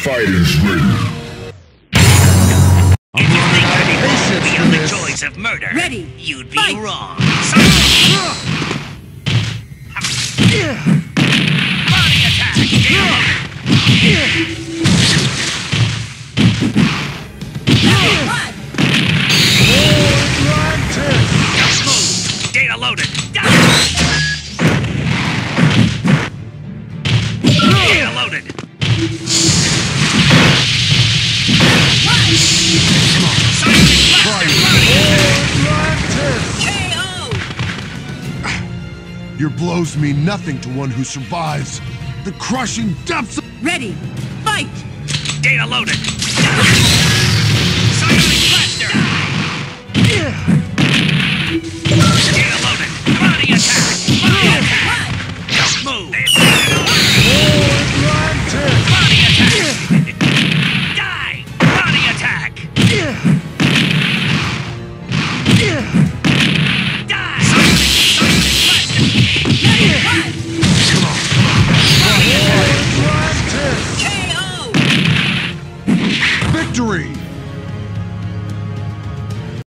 fighters ready. If you think you're patience for beyond the this. joys of murder, Ready. you'd be Fight. wrong. Body attack! Get loaded. Smooth. Data loaded. Data loaded. Psionic Blaster, body attack. Your blows mean nothing to one who survives the crushing depths of Ready. Fight. Data loaded. three.